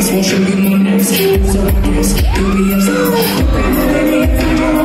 show you my next. So I guess you'll be upset.